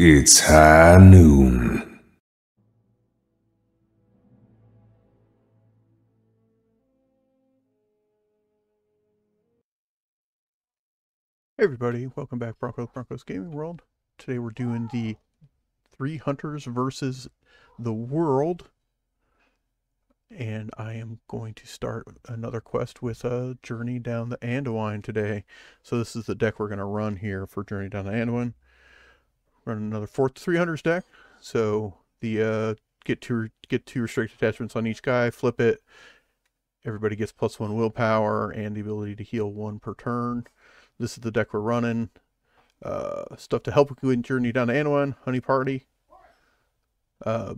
It's high noon. Hey everybody, welcome back Broncos Broncos Gaming World. Today we're doing the Three Hunters versus the World. And I am going to start another quest with a Journey Down the Anduin today. So this is the deck we're going to run here for Journey Down the Anduin. Run another Forth Three Hunters deck. So the uh, get two get two restricted attachments on each guy, flip it. Everybody gets plus one willpower and the ability to heal one per turn. This is the deck we're running. Uh, stuff to help with Journey Down to Anduin, Hunting Party. Uh,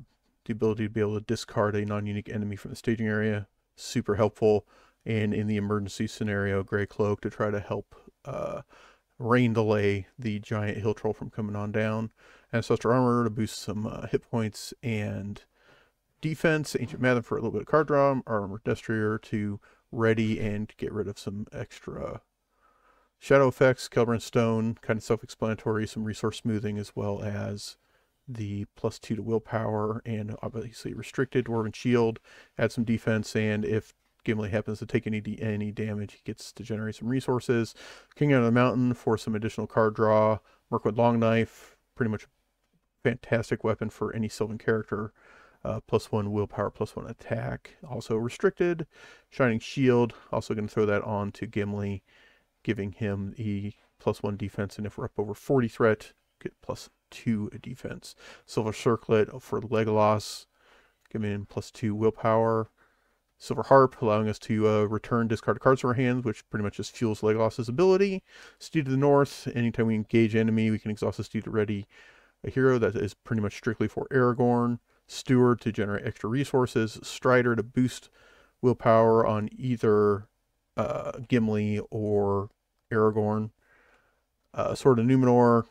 the ability to be able to discard a non-unique enemy from the staging area. Super helpful. And in the emergency scenario, Grey Cloak to try to help uh, rain delay the giant hill troll from coming on down. Ancestor Armor to boost some uh, hit points and defense. Ancient Mathom for a little bit of card draw. Armor Destrier to ready and get rid of some extra Shadow effects, Kelbrand Stone, kind of self-explanatory, some resource smoothing as well as the plus two to willpower and obviously restricted Dwarven Shield, add some defense, and if Gimli happens to take any any damage, he gets to generate some resources. King out of the Mountain for some additional card draw. Mirkwood Long Knife, pretty much a fantastic weapon for any Sylvan character. Uh, plus one willpower, plus one attack. Also restricted. Shining Shield, also going to throw that on to Gimli giving him the plus one defense, and if we're up over 40 threat, get plus two defense. Silver Circlet for Legolas, giving him plus two willpower. Silver Harp, allowing us to uh, return discarded cards from our hands, which pretty much just fuels Legolas's ability. Steed of the North, anytime we engage enemy, we can exhaust a steed to ready a hero that is pretty much strictly for Aragorn. Steward to generate extra resources. Strider to boost willpower on either uh, Gimli or Aragorn. Uh, Sword of Numenor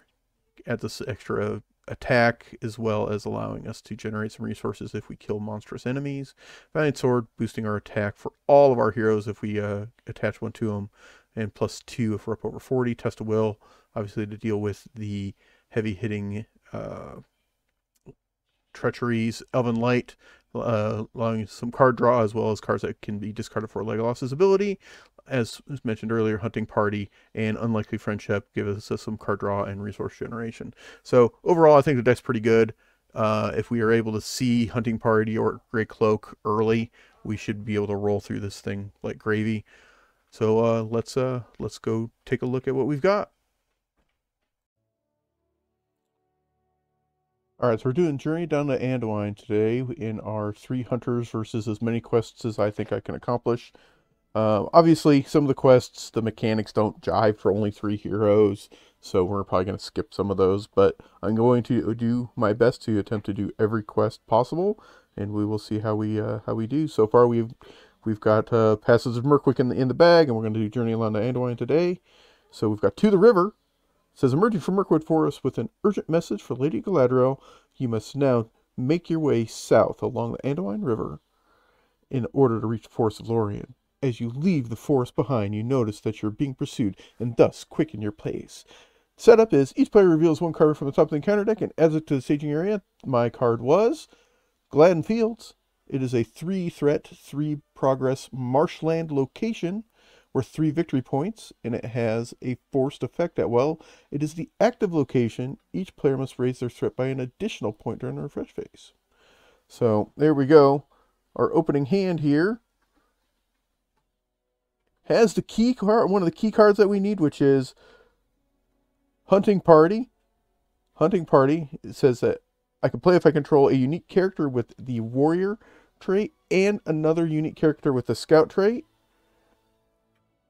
adds this extra attack as well as allowing us to generate some resources if we kill monstrous enemies. Valiant Sword boosting our attack for all of our heroes if we uh, attach one to them, and plus two if we're up over 40. Test of Will, obviously to deal with the heavy hitting uh, treacheries. Elven Light uh, allowing some card draw as well as cards that can be discarded for Legolas's ability. As, as mentioned earlier, Hunting Party and Unlikely Friendship give us some card draw and resource generation. So overall, I think the deck's pretty good. Uh, if we are able to see Hunting Party or Grey Cloak early, we should be able to roll through this thing like gravy. So uh, let's uh, let's go take a look at what we've got. All right, so we're doing Journey Down to Anduin today in our three hunters versus as many quests as I think I can accomplish. Uh, obviously, some of the quests, the mechanics don't jive for only three heroes, so we're probably going to skip some of those, but I'm going to do my best to attempt to do every quest possible, and we will see how we uh, how we do. So far, we've we've got uh, Passes of Mirkwood in the, in the bag, and we're going to do Journey Along the Anduin today. So we've got To the River, says emerging from Mirkwood Forest with an urgent message for Lady Galadriel, you must now make your way south along the Anduin River in order to reach the Forest of Lorien. As you leave the forest behind, you notice that you're being pursued and thus quicken your pace. Setup is each player reveals one card from the top of the encounter deck and adds it to the staging area. My card was Gladden Fields. It is a three threat, three progress marshland location worth three victory points, and it has a forced effect at well. It is the active location. Each player must raise their threat by an additional point during the refresh phase. So there we go. Our opening hand here has the key card, one of the key cards that we need, which is Hunting Party. Hunting Party it says that I can play if I control a unique character with the Warrior trait and another unique character with the Scout trait.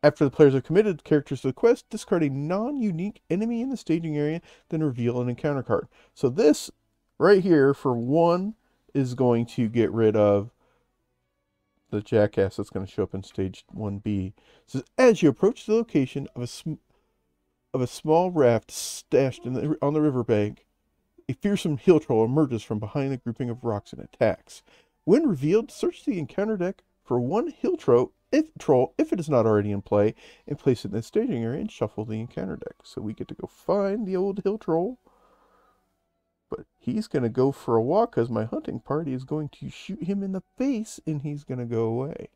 After the players have committed characters to the quest, discard a non-unique enemy in the staging area, then reveal an encounter card. So this right here, for one, is going to get rid of the jackass that's going to show up in stage 1B. It says, as you approach the location of a, sm of a small raft stashed the, on the riverbank, a fearsome hill troll emerges from behind a grouping of rocks and attacks. When revealed, search the encounter deck for one hill troll if troll if it is not already in play and place it in the staging area and shuffle the encounter deck. So we get to go find the old hill troll. He's going to go for a walk because my hunting party is going to shoot him in the face and he's going to go away.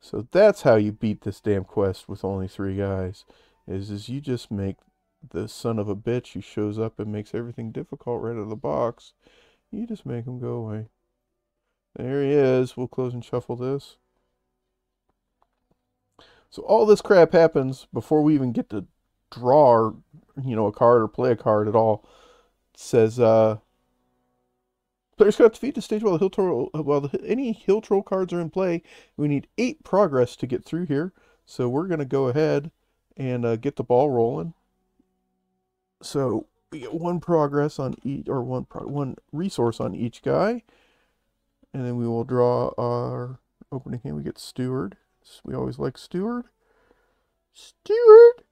So that's how you beat this damn quest with only three guys. Is is you just make the son of a bitch who shows up and makes everything difficult right out of the box. You just make him go away. There he is. We'll close and shuffle this. So all this crap happens before we even get to draw, you know, a card or play a card at all. Says, uh, players got defeat the stage while the hill troll, while the, any hill troll cards are in play. We need eight progress to get through here. So we're to go ahead and uh, get the ball rolling. So we get one progress on each, or one one resource on each guy, and then we will draw our opening hand. We get steward. We always like steward. Steward.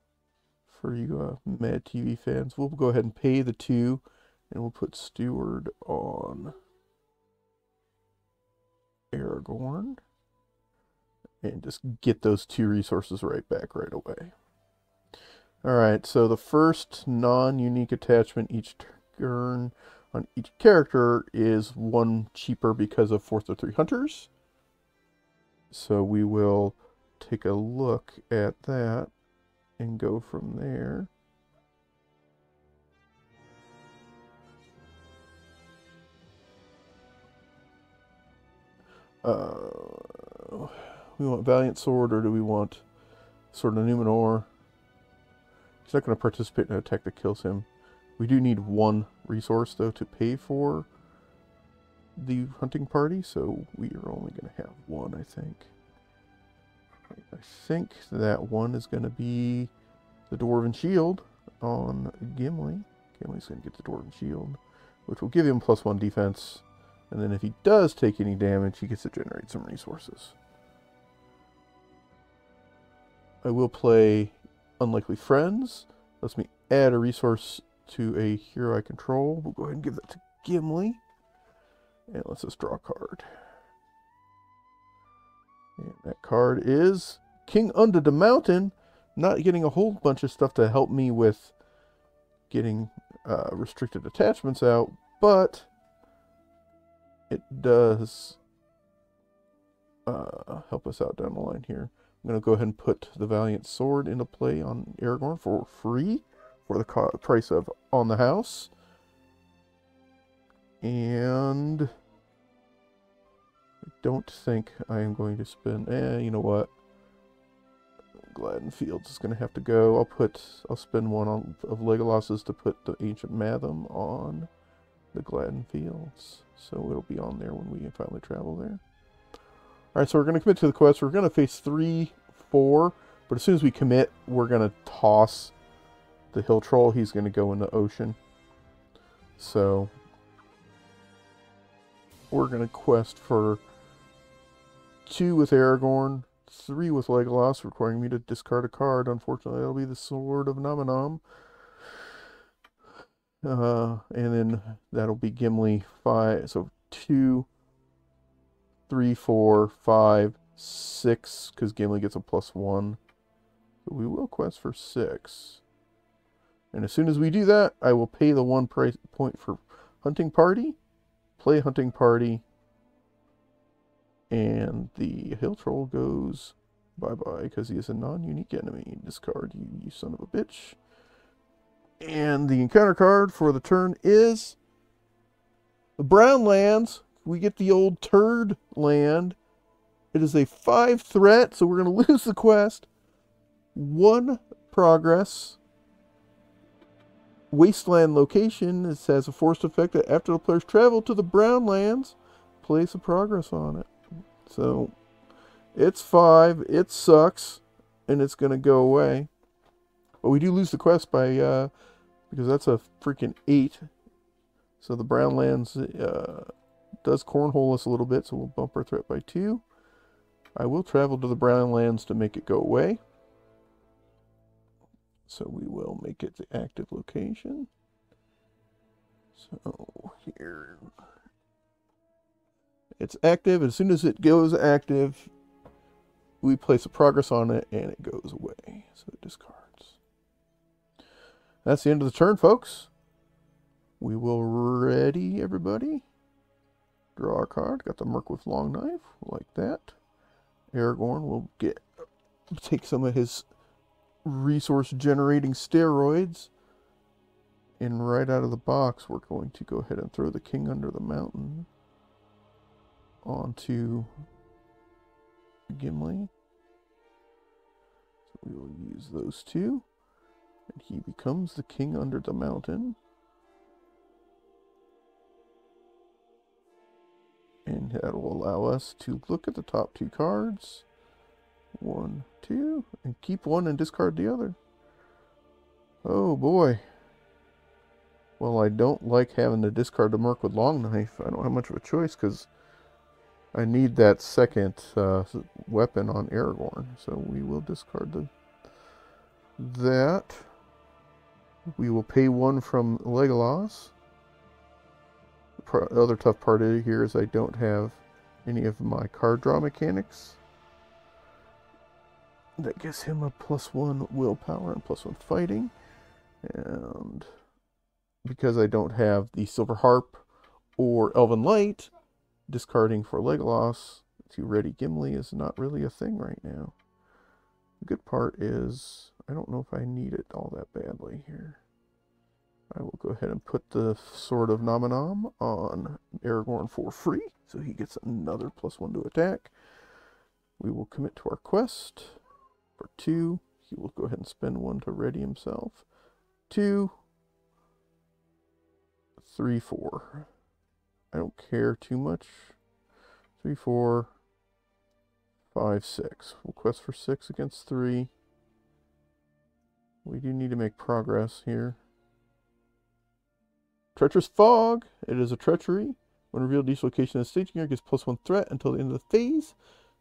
For you uh, Mad TV fans, we'll go ahead and pay the two, and we'll put steward on Aragorn, and just get those two resources right back right away. Alright, so the first non-unique attachment each turn on each character is one cheaper because of Forth of Three Hunters. So we will take a look at that and go from there. Uh, we want Valiant Sword or do we want Sword of Numenor? He's not going to participate in an attack that kills him. We do need one resource, though, to pay for the hunting party, so we are only going to have one, I think. I think that one is going to be the Dwarven Shield on Gimli. Gimli's going to get the Dwarven Shield, which will give him plus one defense. And then if he does take any damage, he gets to generate some resources. I will play Unlikely Friends. Lets me add a resource to a hero I control. We'll go ahead and give that to Gimli. And let's just draw a card. And that card is King Under the Mountain. Not getting a whole bunch of stuff to help me with getting uh, restricted attachments out, but it does uh, help us out down the line here. I'm going to go ahead and put the Valiant Sword into play on Aragorn for free for the price of On the House. And I don't think I am going to spend, eh, you know what? Gladden Fields is going to have to go. I'll put, I'll spend one on, of Legolas's to put the Ancient Mathom on the Gladden Fields. So it'll be on there when we finally travel there. Alright, so we're going to commit to the quest. We're going to face three, four, but as soon as we commit, we're going to toss the hill troll. He's going to go in the ocean. So we're going to quest for two with Aragorn, three with Legolas, requiring me to discard a card. Unfortunately, that'll be the Sword of Numenor. Uh, and then that'll be Gimli five. So two, three, four, five, six, because Gimli gets a plus one. So we will quest for six. And as soon as we do that, I will pay the one price point for hunting party, play hunting party, and the hill troll goes bye-bye because he is a non-unique enemy. Discard you, you son of a bitch. And the encounter card for the turn is the Brown Lands we get the old turd land. It is a five threat, so we're going to lose the quest. One progress. Wasteland location. This has a forced effect that after the players travel to the brown lands, place a progress on it. So it's five. It sucks, and it's going to go away. But we do lose the quest by uh, because that's a freaking eight. So the brown lands uh, does cornhole us a little bit, so we'll bump our threat by two. I will travel to the brown lands to make it go away. So we will make it the active location. So here, it's active. As soon as it goes active, we place a progress on it and it goes away. So it discards. That's the end of the turn, folks. we will ready everybody. Draw a card. Got the Mirkwood long knife, like that. Aragorn will get take some of his resource generating steroids. And right out of the box, we're going to go ahead and throw the king under the mountain onto Gimli. So we will use those two. And he becomes the king under the mountain. And that will allow us to look at the top two cards. One, two, and keep one and discard the other. Oh boy. Well, I don't like having to discard the Mirkwood Long Knife. I don't have much of a choice because I need that second uh, weapon on Aragorn. So we will discard the that. We will pay one from Legolas. The other tough part here is I don't have any of my card draw mechanics. That gives him a plus one willpower and plus one fighting. And because I don't have the Silver Harp or Elven Light, discarding for Legolas to ready Gimli is not really a thing right now. The good part is I don't know if I need it all that badly here. I will go ahead and put the Sword of Numenor on Aragorn for free, so he gets another plus one to attack. We will commit to our quest for two. He will go ahead and spend one to ready himself. Two, three, four. I don't care too much. Three, four, five, six. We'll quest for six against three. We do need to make progress here. Treacherous Fog. It is a treachery. When revealed, each location the staging area gets plus one threat until the end of the phase.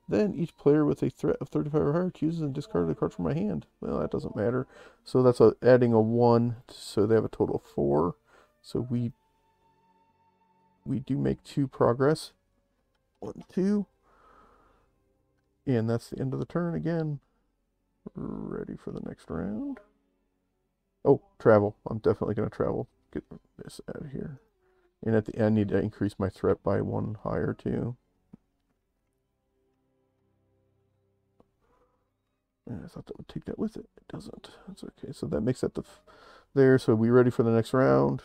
Then each player with a threat of 35 or higher chooses and discards a card from my hand. Well, that doesn't matter. So that's a, adding a one, so they have a total of four. So we we do make two progress. One, two. And that's the end of the turn again. Ready for the next round. Oh, travel. I'm definitely going to travel. Get this out of here. And at the end, I need to increase my threat by one higher too. And I thought that would take that with it. It doesn't. That's okay. So that makes that the there. So we ready for the next round?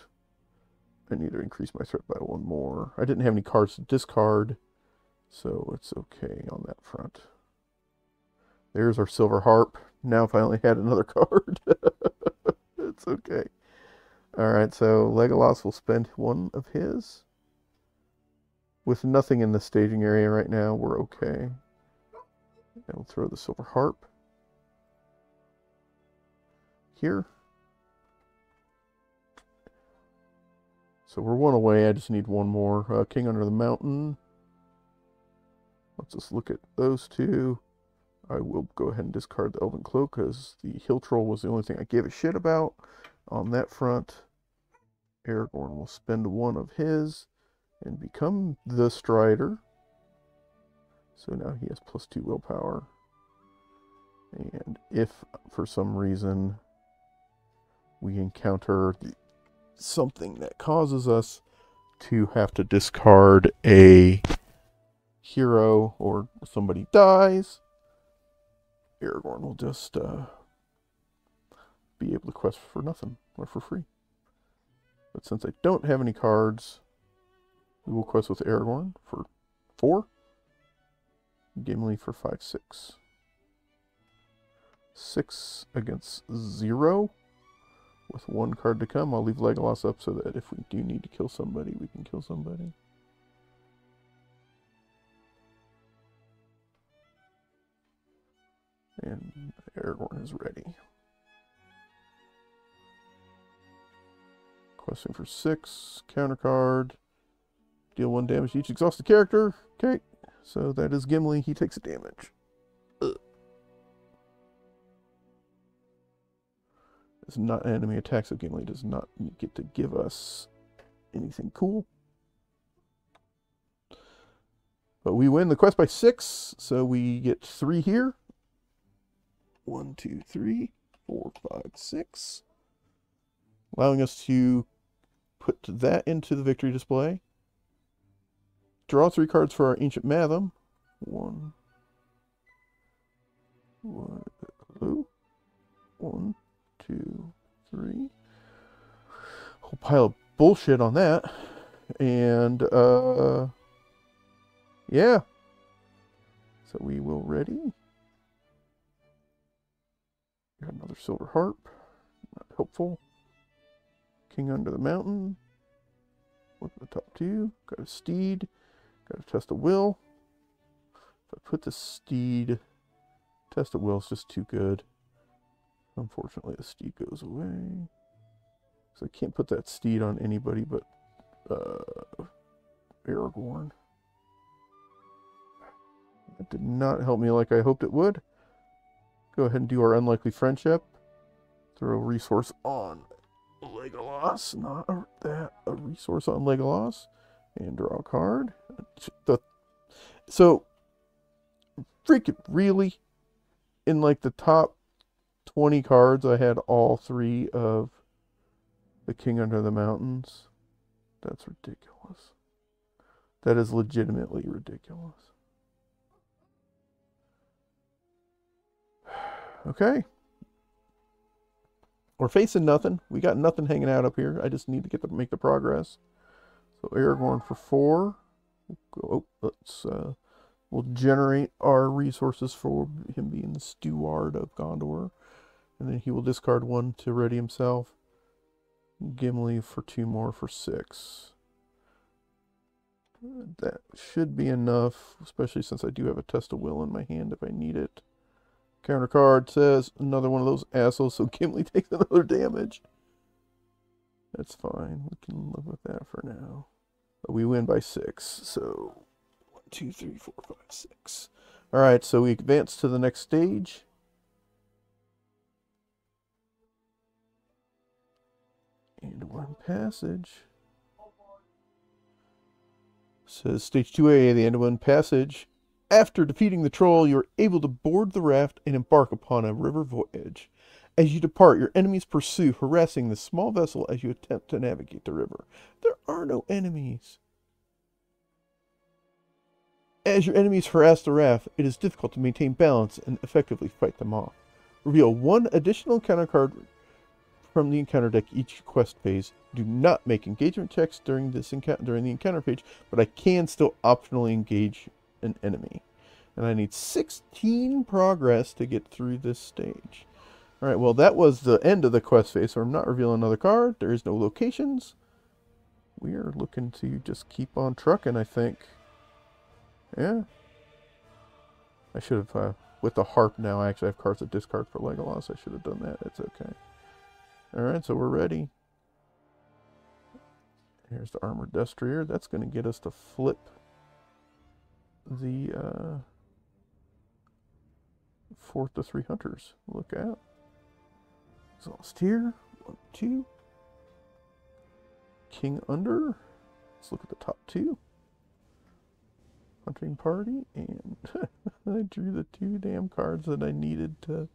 I need to increase my threat by one more. I didn't have any cards to discard, so it's okay on that front. There's our silver harp. Now finally had another card. it's okay. Alright, so Legolas will spend one of his. With nothing in the staging area right now, we're okay. And we'll throw the silver harp here. So we're one away. I just need one more. Uh, King Under the Mountain. Let's just look at those two. I will go ahead and discard the Elven Cloak because the Hill Troll was the only thing I gave a shit about on that front. Aragorn will spend one of his and become the Strider. So now he has plus two willpower. And if for some reason we encounter the something that causes us to have to discard a hero or somebody dies, Aragorn will just uh, be able to quest for nothing or for free. But since I don't have any cards, we will quest with Aragorn for four, Gimli for five, six. Six against zero with one card to come, I'll leave Legolas up so that if we do need to kill somebody, we can kill somebody. And Aragorn is ready. Questing for six, counter card, deal one damage each exhausted character. Okay, so that is Gimli, he takes a damage. Is not enemy attack, so Gimli does not get to give us anything cool. But we win the quest by six, so we get three here. One, two, three, four, five, six. Allowing us to put that into the victory display. Draw three cards for our Ancient Mathom. One. One. One, two, three. Whole pile of bullshit on that. And, uh, yeah. So we will ready. Got another silver harp. Not helpful. King under the mountain. Look at the top two. Got a steed. Got a test of will. If I put the steed, test of will is just too good. Unfortunately, the steed goes away. So I can't put that steed on anybody but uh, Aragorn. That did not help me like I hoped it would. Go ahead and do our unlikely friendship. Throw a resource on Legolas. Not a, that. A resource on Legolas. And draw a card. The, so, freaking really, in like the top 20 cards, I had all three of the King Under the Mountains. That's ridiculous. That is legitimately ridiculous. Okay. We're facing nothing. We got nothing hanging out up here. I just need to get to make the progress. So Aragorn for four. Oh, let's uh, we'll generate our resources for him being the steward of Gondor, and then he will discard one to ready himself. Gimli for two more for six. That should be enough, especially since I do have a test of will in my hand if I need it. Counter card says another one of those assholes, so Gimli takes another damage. That's fine. We can live with that for now. But we win by six, so one, two, three, four, five, six. All right, so we advance to the next stage. And one passage. Says stage 2A, the end of one passage. After defeating the troll, you are able to board the raft and embark upon a river voyage. As you depart, your enemies pursue, harassing the small vessel as you attempt to navigate the river. There are no enemies. As your enemies harass the raft, it is difficult to maintain balance and effectively fight them off. Reveal one additional counter card from the encounter deck each quest phase. Do not make engagement checks during this encounter during the encounter page, but I can still optionally engage an enemy. And I need 16 progress to get through this stage. Alright, well that was the end of the quest phase, so I'm not revealing another card. There is no locations. We are looking to just keep on trucking, I think. Yeah. I should have, uh, with the harp now, I actually have cards that discard for Legolas. I should have done that. It's okay. Alright, so we're ready. Here's the armored destrier. That's going to get us to flip the uh, forth to three hunters. Look out. Exhaust here. One, two. King under. Let's look at the top two. Hunting party. And I drew the two damn cards that I needed to.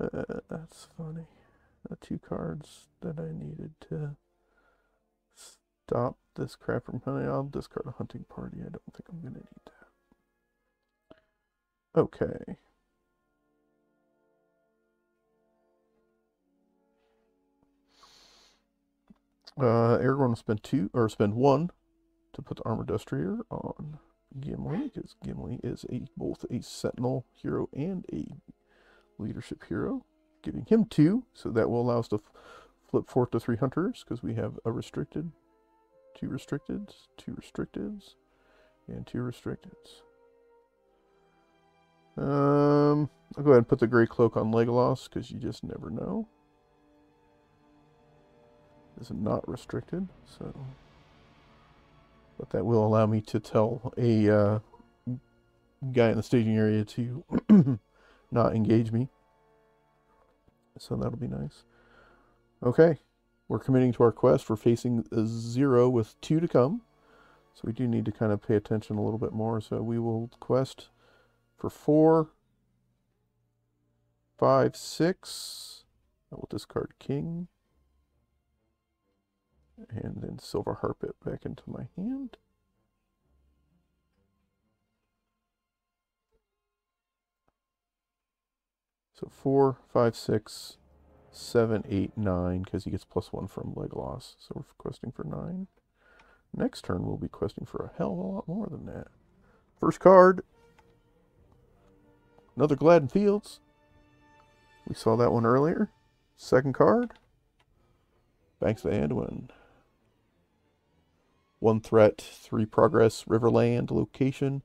Uh, that's funny. The two cards that I needed to stop this crap from hunting. I'll discard a hunting party. I don't think I'm going to need that. Okay. Uh, Aragorn will spend two, or spend one to put the armor destrier on Gimli, because Gimli is a both a sentinel hero and a leadership hero. Giving him two, so that will allow us to flip four to three hunters, because we have a restricted, two restricteds, two restricteds, and two restricteds. Um, I'll go ahead and put the gray cloak on Legolas, because you just never know This is not restricted, so but that will allow me to tell a uh, guy in the staging area to not engage me. So that'll be nice. Okay, we're committing to our quest. We're facing a zero with two to come. So we do need to kind of pay attention a little bit more. So we will quest for four, five, six. I will discard king. And then Silver Harp it back into my hand. So four, five, six, seven, eight, nine, because he gets plus one from Legolas. So we're questing for nine. Next turn, we'll be questing for a hell of a lot more than that. First card, another Gladden Fields. We saw that one earlier. Second card, Banks of Anduin. One threat, three progress, Riverland, location.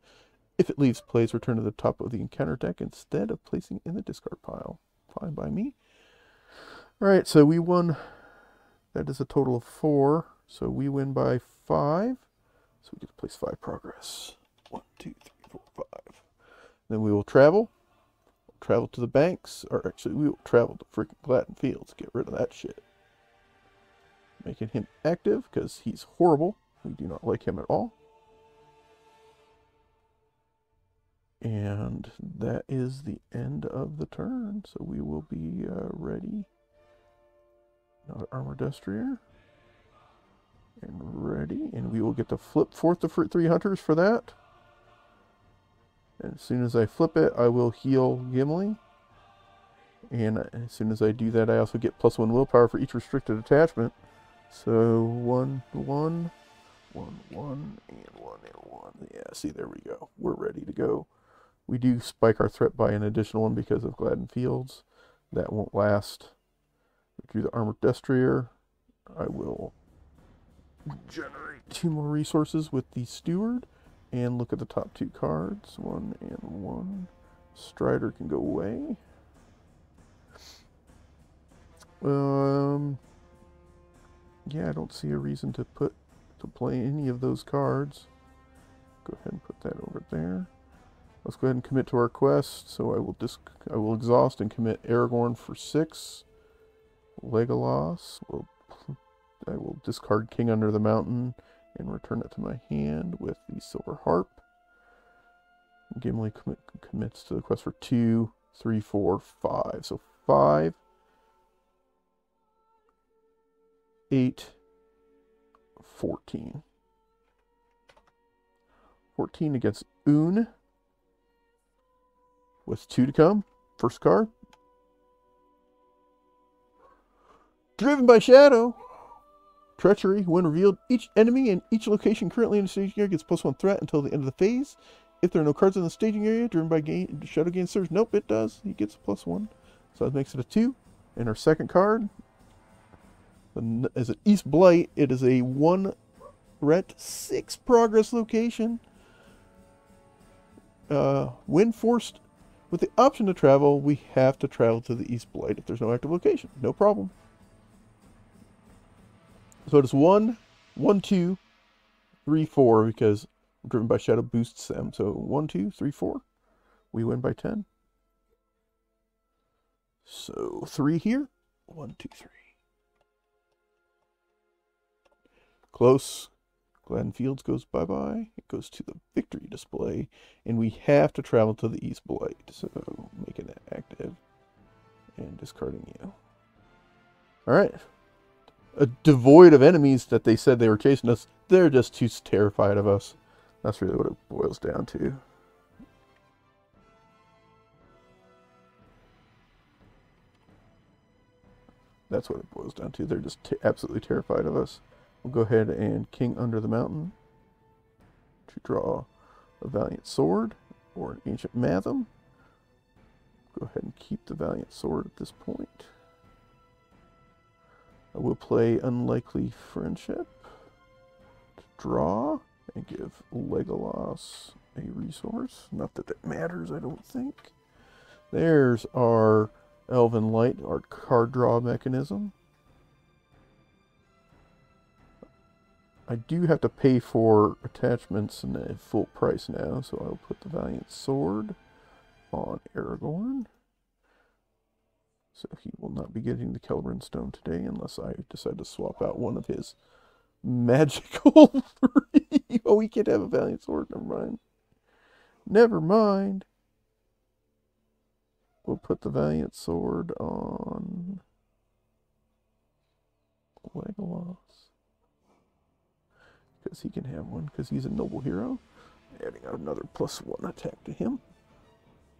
If it leaves plays, return to the top of the encounter deck instead of placing in the discard pile. Fine by me. Alright, so we won. That is a total of four. So we win by five. So we get to place five progress. One, two, three, four, five. Then we will travel. Travel to the banks. Or actually, we will travel to freaking Gladden Fields. Get rid of that shit. Making him active because he's horrible. We do not like him at all. And that is the end of the turn. So we will be uh, ready. Another Armor Destrier. And ready. And we will get to flip forth the three hunters for that. And as soon as I flip it, I will heal Gimli. And as soon as I do that, I also get plus one willpower for each restricted attachment. So one, one, one, one, and one, and one. Yeah, see, there we go. We're ready to go. We do spike our threat by an additional one because of Gladden Fields. That won't last. We drew the Armored Destrier. I will generate two more resources with the Steward and look at the top two cards. One and one. Strider can go away. Um, yeah, I don't see a reason to put to play any of those cards. Go ahead and put that over there. Let's go ahead and commit to our quest. So I will disc I will exhaust and commit Aragorn for six. Legolas. Will I will discard King Under the Mountain and return it to my hand with the Silver Harp. Gimli commit, commits to the quest for two, three, four, five. So five, eight, 14. 14 against Un. With two to come. First card. Driven by Shadow. Treachery. When revealed, each enemy in each location currently in the staging area gets plus one threat until the end of the phase. If there are no cards in the staging area, driven by gain, Shadow gains surge. Nope, it does. He gets a plus one. So that makes it a two. And our second card, as an East Blight, it is a one ret six progress location. Uh, when forced with the option to travel, we have to travel to the East Blight if there's no active location. No problem. So it is one, one, two, three, four, because driven by shadow boosts them. So one, two, three, four. We win by ten. So three here. One, two, three. Close. Gladden Fields goes bye-bye. It goes to the victory display. And we have to travel to the East Blight. So making it active. And discarding you. Alright. A devoid of enemies that they said they were chasing us. They're just too terrified of us. That's really what it boils down to. That's what it boils down to. They're just absolutely terrified of us. We'll go ahead and King Under the Mountain to draw a Valiant Sword or an Ancient Mathom. Go ahead and keep the Valiant Sword at this point. I will play Unlikely Friendship to draw and give Legolas a resource. Not that it matters, I don't think. There's our Elven Light, our card draw mechanism. I do have to pay for attachments in a full price now, so I'll put the Valiant Sword on Aragorn. So he will not be getting the Celebrind Stone today unless I decide to swap out one of his magical three. oh, he can't have a Valiant Sword. Never mind. Never mind. We'll put the Valiant Sword on Legolas. Because he can have one because he's a noble hero. Adding another plus one attack to him.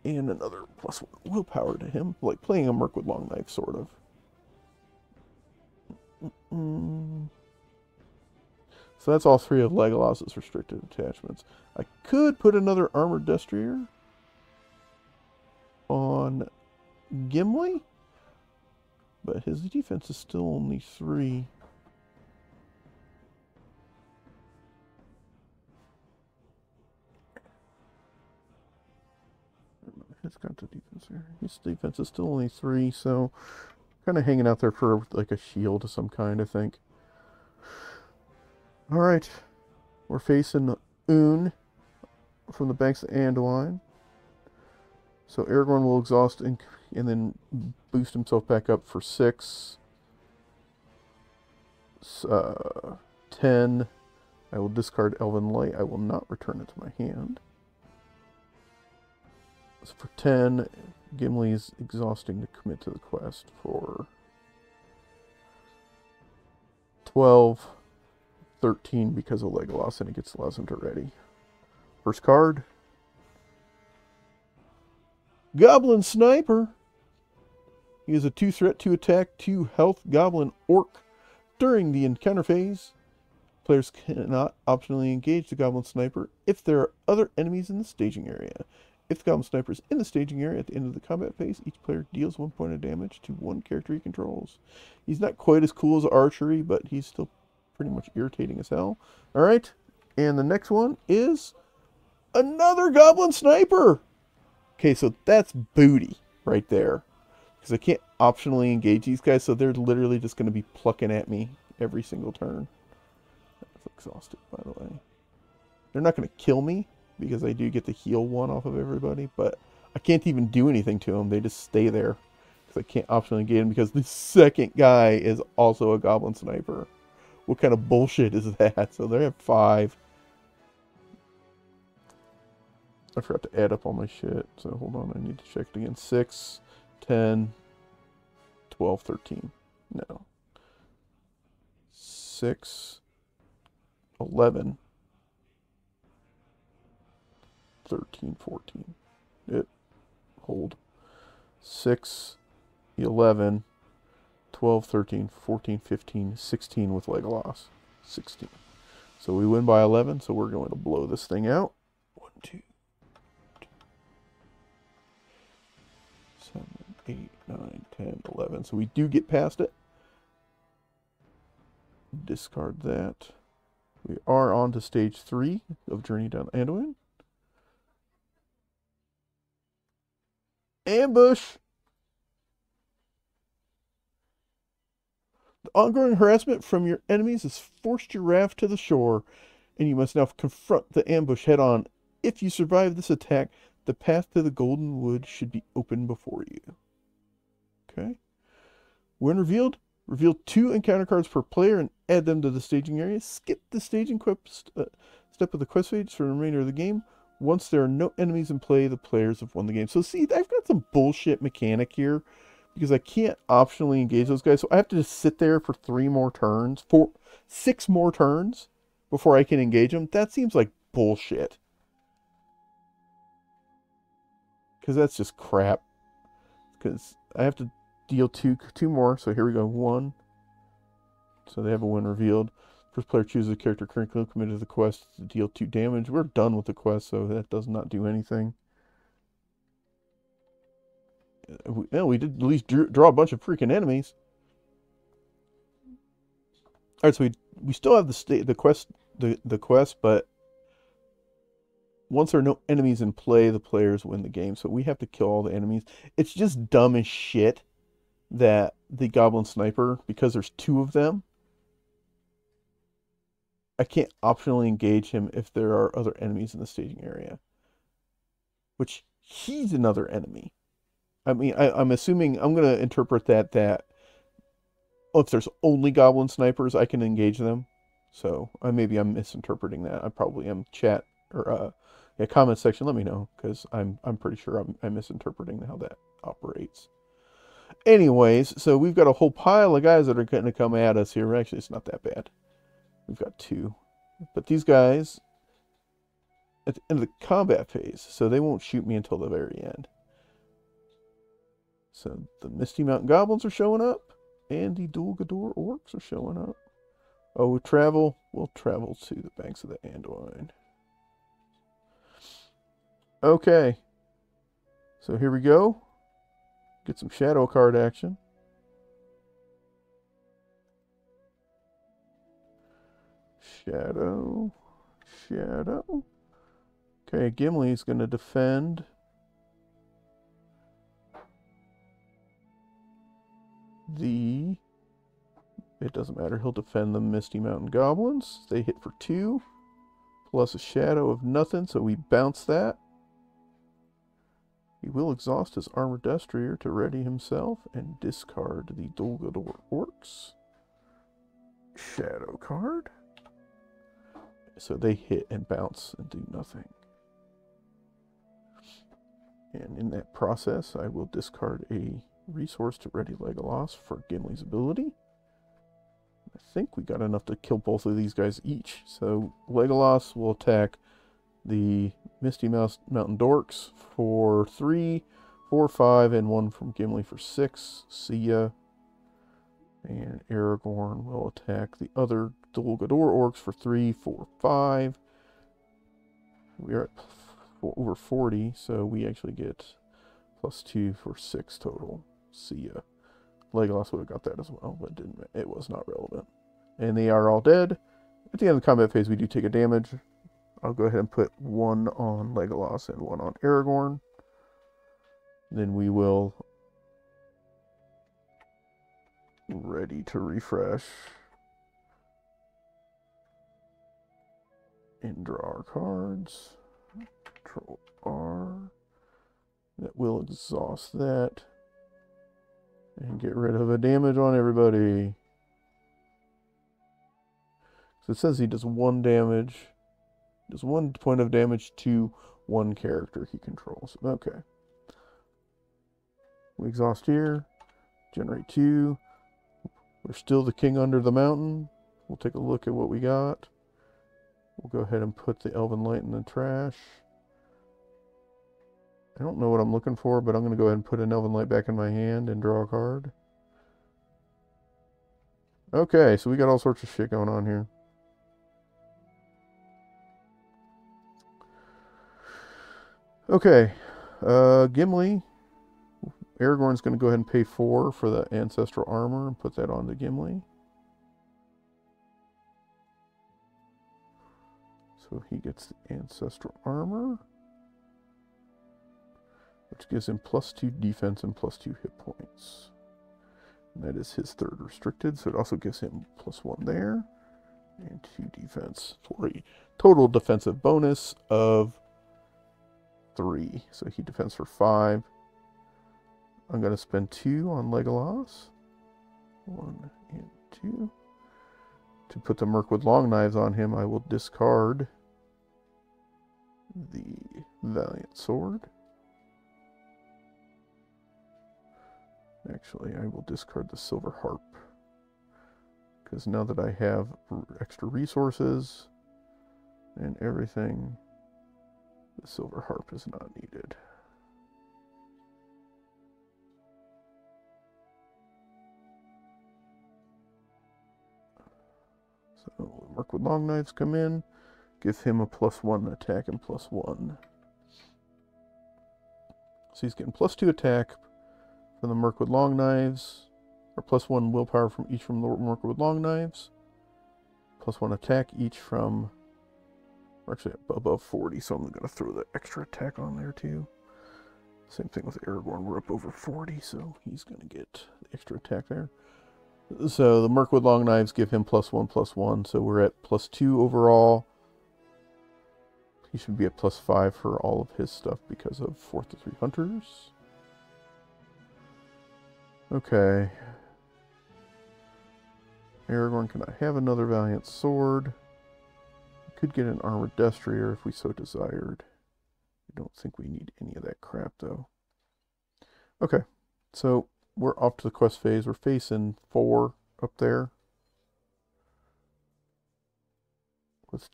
And another plus one willpower to him. Like playing a Mirkwood Long Knife, sort of. Mm-mm. So that's all three of Legolas's restricted attachments. I could put another Armored Destrier on Gimli, but his defense is still only three. He's got the defense here. His defense is still only three, so kind of hanging out there for like a shield of some kind, I think. All right, we're facing Un from the banks of Anduin. So Aragorn will exhaust and, and then boost himself back up for six. Uh, ten. I will discard Elven Light. I will not return it to my hand. For 10, Gimli's exhausting to commit to the quest. For 12, 13 because of Legolas and it gets Lesant already. First card. Goblin Sniper. He is a 2 threat, 2 attack, 2 health goblin orc. During the encounter phase, players cannot optionally engage the goblin sniper if there are other enemies in the staging area. If the Goblin Sniper is in the staging area at the end of the combat phase, each player deals one point of damage to one character he controls. He's not quite as cool as Archery, but he's still pretty much irritating as hell. Alright, and the next one is another Goblin Sniper! Okay, so that's booty right there. Because I can't optionally engage these guys, so they're literally just going to be plucking at me every single turn. That's exhausted, by the way. They're not going to kill me, because I do get the heal one off of everybody, but I can't even do anything to them. They just stay there because I can't optionally get them because the second guy is also a goblin sniper. What kind of bullshit is that? So they have five. I forgot to add up all my shit. So hold on, I need to check it again. 6, 10, 12, 13. No. 6, 11, 13, 14. It hold 6, 11, 12, 13, 14, 15, 16 with Legolas. 16. So we win by 11, so we're going to blow this thing out. 1, 2, 7, 8, 9, 10, 11. So we do get past it. Discard that. We are on to stage 3 of Journey Down Anduin. Ambush! The ongoing harassment from your enemies has forced your raft to the shore, and you must now confront the ambush head on. If you survive this attack, the path to the Golden Wood should be open before you. Okay. When revealed, reveal two encounter cards per player and add them to the staging area. Skip the staging quest, uh, step of the quest phase for the remainder of the game. Once there are no enemies in play, the players have won the game. So see, I've got some bullshit mechanic here because I can't optionally engage those guys. So I have to just sit there for three more turns, four, six more turns before I can engage them. That seems like bullshit. Because that's just crap. Because I have to deal two, two more. So here we go. One. So they have a win revealed. First player chooses a character currently committed to the quest to deal 2 damage. We're done with the quest, so that does not do anything. Uh, we, yeah, we did at least draw a bunch of freaking enemies. Alright, so we we still have the state the quest the, the quest, but once there are no enemies in play, the players win the game. So we have to kill all the enemies. It's just dumb as shit that the goblin sniper, because there's two of them, I can't optionally engage him if there are other enemies in the staging area. Which he's another enemy. I mean, I, am assuming I'm going to interpret that that oh, if there's only goblin snipers, I can engage them. So I maybe I'm misinterpreting that. I probably am. Chat or uh, yeah, comment section. Let me know because I'm I'm pretty sure I'm, I'm misinterpreting how that operates. Anyways, so we've got a whole pile of guys that are going to come at us here. Actually, it's not that bad. We've got two. But these guys, at the end of the combat phase, so they won't shoot me until the very end. So the Misty Mountain Goblins are showing up, and the Dol Guldur Orcs are showing up. Oh, we travel. We'll travel to the banks of the Anduin. Okay. So here we go. Get some shadow card action. Shadow. Shadow. Okay, Gimli's going to defend. The. It doesn't matter. He'll defend the Misty Mountain Goblins. They hit for two. Plus a shadow of nothing, so we bounce that. He will exhaust his armored destrier to ready himself and discard the Dol Guldur Orcs. Shadow card. So they hit and bounce and do nothing. And in that process, I will discard a resource to ready Legolas for Gimli's ability. I think we got enough to kill both of these guys each. So Legolas will attack the Misty Mouse Mountain Dorks for three, four, five, and one from Gimli for six. See ya. And Aragorn will attack the other Dol Guldur orcs for three, four, five. We are at over 40, so we actually get plus two for six total. See ya. Legolas would have got that as well, but didn't. It was not relevant. And they are all dead. At the end of the combat phase, we do take a damage. I'll go ahead and put one on Legolas and one on Aragorn. Then we will ready to refresh and draw our cards. Control R. That will exhaust that and get rid of a damage on everybody. So it says he does one damage does one point of damage to one character he controls. Okay. We exhaust here. Generate two. We're still the king under the mountain. We'll take a look at what we got. We'll go ahead and put the Elven Light in the trash. I don't know what I'm looking for, but I'm going to go ahead and put an Elven Light back in my hand and draw a card. Okay, so we got all sorts of shit going on here. Okay, uh, Gimli. Aragorn's going to go ahead and pay four for the ancestral armor and put that on to Gimli. So he gets the ancestral armor, which gives him plus two defense and plus two hit points. And that is his third restricted, so it also gives him plus one there and two defense for a total defensive bonus of three. So he defends for five. I'm going to spend two on Legolas. One and two. To put the Mirkwood Long Knives on him, I will discard the Valiant Sword. Actually, I will discard the Silver Harp. Because now that I have extra resources and everything, the silver harp is not needed. So Mirkwood Long Knives come in, give him a plus one attack and plus one. So he's getting plus two attack from the Mirkwood Long Knives, or plus one willpower from each from the Mirkwood Long Knives, plus one attack each from we're actually above 40, so I'm going to throw the extra attack on there too. Same thing with Aragorn. We're up over 40, so he's going to get the extra attack there. So the Mirkwood Long Knives give him plus one, plus one. So we're at plus two overall. He should be at plus five for all of his stuff because of Forth to three hunters. Okay. Aragorn cannot have another Valiant Sword. Could get an armored destrier if we so desired. I don't think we need any of that crap though. Okay, so we're off to the quest phase. We're facing four up there. with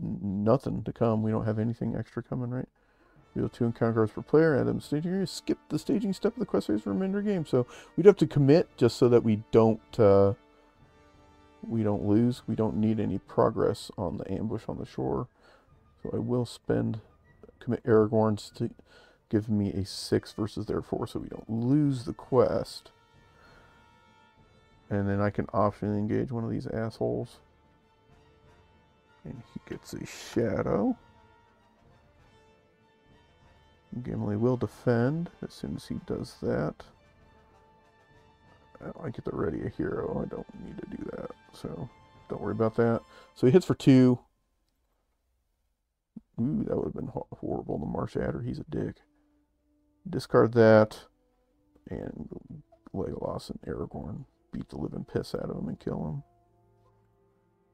nothing to come. We don't have anything extra coming, right? Have two encounter cards per player. Add them staging area. Skip the staging step of the quest phase for remainder game. So we'd have to commit just so that we don't uh, we don't lose. We don't need any progress on the ambush on the shore. So I will spend commit Aragorns to give me a six versus their four, so we don't lose the quest. And then I can optionally engage one of these assholes. And he gets a shadow. Gimli will defend as soon as he does that. I get to ready a hero. I don't need to do that. So don't worry about that. So he hits for two. Ooh, that would have been horrible. The Marsh Adder, he's a dick. Discard that. And Legolas and Aragorn beat the living piss out of him and kill him.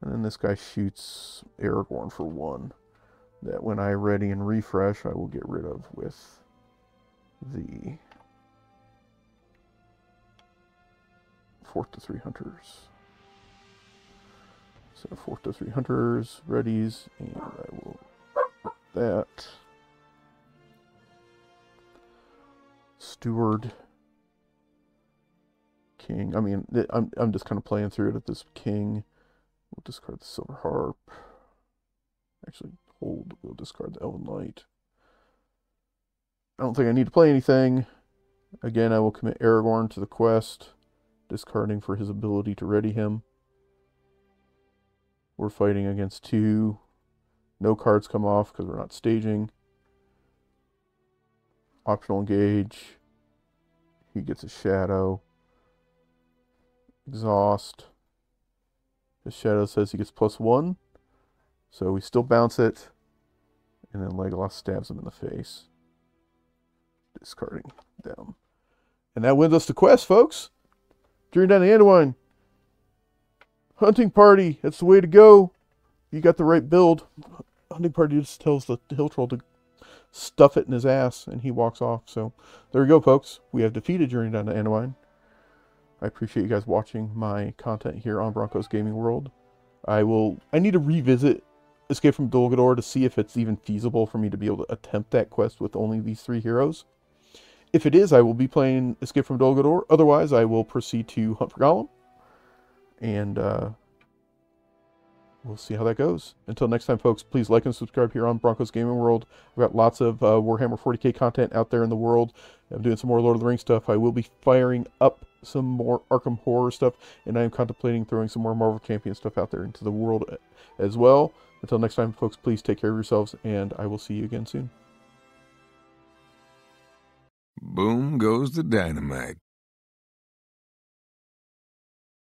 And then this guy shoots Aragorn for one. That when I ready and refresh, I will get rid of with the Forth to three hunters. So Forth to three hunters, readies, and I will that. Steward. King. I mean, I'm, I'm just kind of playing through it at this king. We'll discard the silver harp. Actually, hold. We'll discard the elven light. I don't think I need to play anything. Again, I will commit Aragorn to the quest, discarding for his ability to ready him. We're fighting against two. No cards come off because we're not staging. Optional engage. He gets a shadow. Exhaust. His shadow says he gets plus one. So we still bounce it. And then Legolas stabs him in the face. Discarding them. And that wins us the quest, folks. Journey down the Anduin. Hunting party. That's the way to go. You got the right build. Hunting party just tells the hill troll to stuff it in his ass, and he walks off. So there we go, folks. We have defeated Journey down to Anduin. I appreciate you guys watching my content here on Bronco's Gaming World. I will. I need to revisit Escape from Dol Guldur to see if it's even feasible for me to be able to attempt that quest with only these three heroes. If it is, I will be playing Escape from Dol Guldur. Otherwise, I will proceed to Hunt for Gollum and uh, we'll see how that goes. Until next time, folks, please like and subscribe here on Bronco's Gaming World. We've got lots of uh, Warhammer 40k content out there in the world. I'm doing some more Lord of the Rings stuff. I will be firing up some more Arkham Horror stuff, and I am contemplating throwing some more Marvel Champion stuff out there into the world as well. Until next time, folks, please take care of yourselves, and I will see you again soon. Boom goes the dynamite.